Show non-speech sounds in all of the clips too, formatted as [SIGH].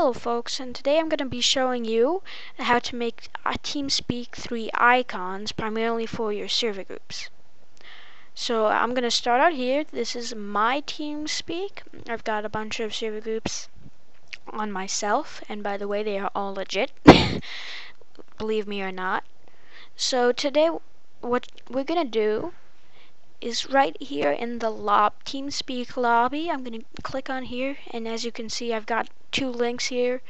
Hello folks, and today I'm going to be showing you how to make TeamSpeak 3 icons primarily for your server groups. So I'm going to start out here. This is my TeamSpeak. I've got a bunch of server groups on myself, and by the way, they are all legit. [LAUGHS] Believe me or not. So today, what we're going to do is right here in the lob TeamSpeak lobby. I'm going to click on here, and as you can see, I've got two links here.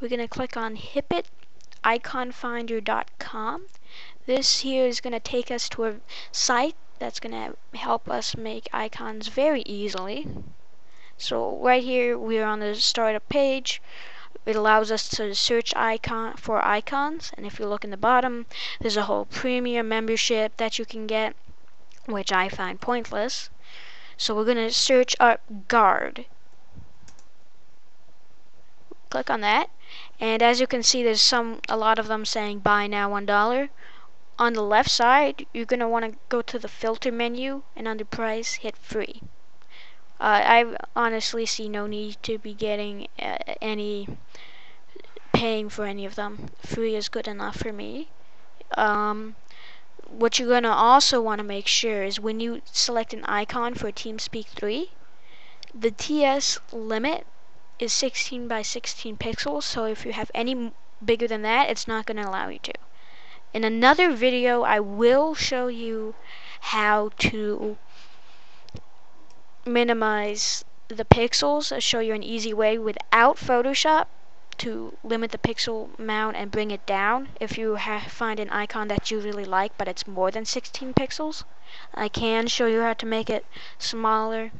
We're going to click on Hipit iconfinder.com. This here is going to take us to a site that's going to help us make icons very easily. So right here we're on the startup page. It allows us to search icon for icons and if you look in the bottom there's a whole premium membership that you can get which I find pointless. So we're going to search up guard. Click on that, and as you can see, there's some a lot of them saying buy now one dollar. On the left side, you're to want to go to the filter menu and under price, hit free. Uh, I honestly see no need to be getting uh, any paying for any of them. Free is good enough for me. Um, what you're to also want to make sure is when you select an icon for TeamSpeak 3, the TS limit is 16 by 16 pixels, so if you have any bigger than that, it's not going to allow you to. In another video, I will show you how to minimize the pixels. I'll show you an easy way without Photoshop to limit the pixel amount and bring it down if you find an icon that you really like but it's more than 16 pixels. I can show you how to make it smaller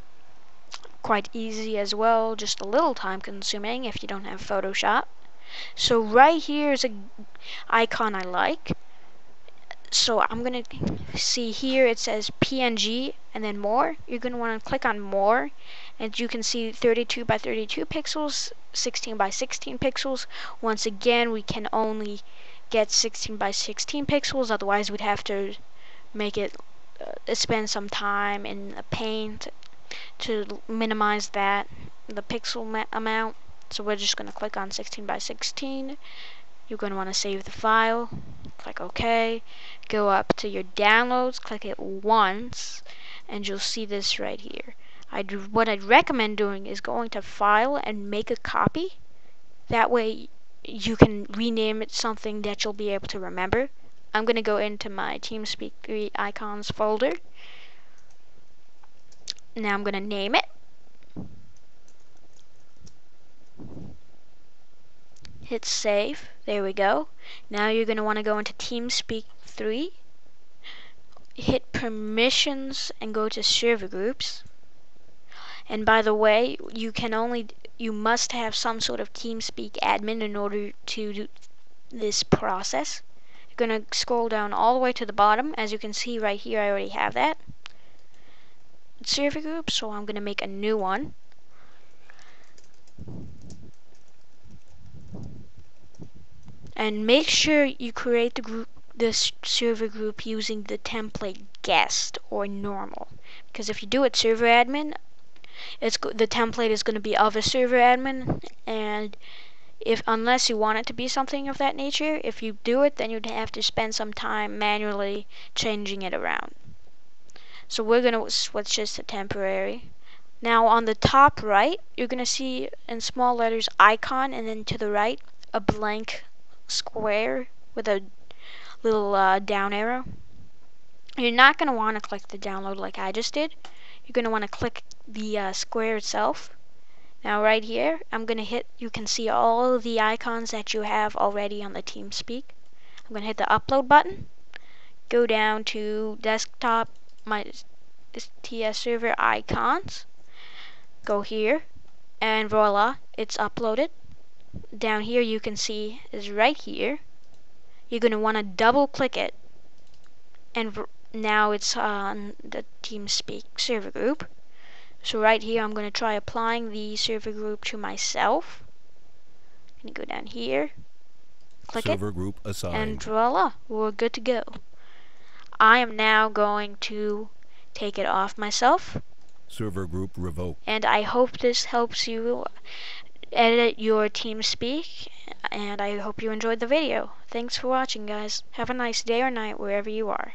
quite easy as well just a little time consuming if you don't have Photoshop. So right here is a icon I like. So I'm gonna see here it says PNG and then more. You're gonna want to click on more and you can see 32 by 32 pixels 16 by 16 pixels. Once again we can only get 16 by 16 pixels otherwise we'd have to make it uh, spend some time in paint to minimize that the pixel amount. So we're just gonna click on 16 by 16 you're going to want to save the file. Click OK. Go up to your downloads. Click it once and you'll see this right here. I'd, what I'd recommend doing is going to file and make a copy. That way you can rename it something that you'll be able to remember. I'm going to go into my TeamSpeak 3 icons folder now I'm going to name it. Hit save. There we go. Now you're going to want to go into TeamSpeak 3 hit permissions and go to server groups. And by the way you can only you must have some sort of TeamSpeak admin in order to do this process. You're going to scroll down all the way to the bottom. As you can see right here I already have that server group so I'm going to make a new one. And make sure you create the group this server group using the template guest or normal. Because if you do it server admin it's the template is going to be of a server admin. And if unless you want it to be something of that nature if you do it then you'd have to spend some time manually changing it around so we're going to switch this to temporary now on the top right you're going to see in small letters icon and then to the right a blank square with a little uh, down arrow. You're not going to want to click the download like I just did. You're going to want to click the uh, square itself. Now right here, I'm going to hit, you can see all the icons that you have already on the TeamSpeak. I'm going to hit the upload button, go down to desktop, my TS server icons, go here, and voila, it's uploaded. Down here you can see is right here. You're going to want to double click it. And now it's on the TeamSpeak server group. So right here I'm going to try applying the server group to myself. And go down here click server it group assigned. and voila we're good to go I am now going to take it off myself server group revoked and I hope this helps you edit your TeamSpeak, and I hope you enjoyed the video. Thanks for watching, guys. Have a nice day or night wherever you are.